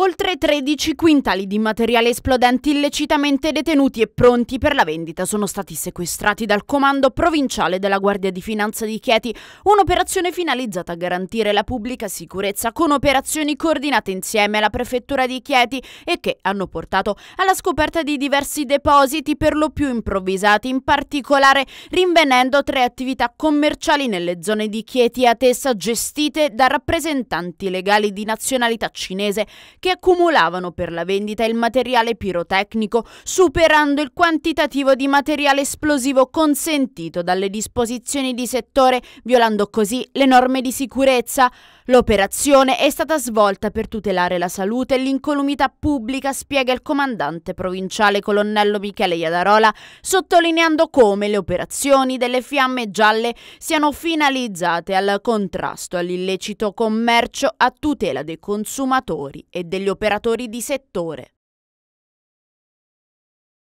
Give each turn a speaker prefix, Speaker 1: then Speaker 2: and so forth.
Speaker 1: Oltre 13 quintali di materiali esplodenti illecitamente detenuti e pronti per la vendita sono stati sequestrati dal Comando Provinciale della Guardia di Finanza di Chieti, un'operazione finalizzata a garantire la pubblica sicurezza con operazioni coordinate insieme alla Prefettura di Chieti e che hanno portato alla scoperta di diversi depositi per lo più improvvisati, in particolare rinvenendo tre attività commerciali nelle zone di Chieti e Atessa gestite da rappresentanti legali di nazionalità cinese che accumulavano per la vendita il materiale pirotecnico, superando il quantitativo di materiale esplosivo consentito dalle disposizioni di settore, violando così le norme di sicurezza. L'operazione è stata svolta per tutelare la salute e l'incolumità pubblica, spiega il comandante provinciale colonnello Michele Iadarola, sottolineando come le operazioni delle fiamme gialle siano finalizzate al contrasto all'illecito commercio a tutela dei consumatori e degli operatori di settore.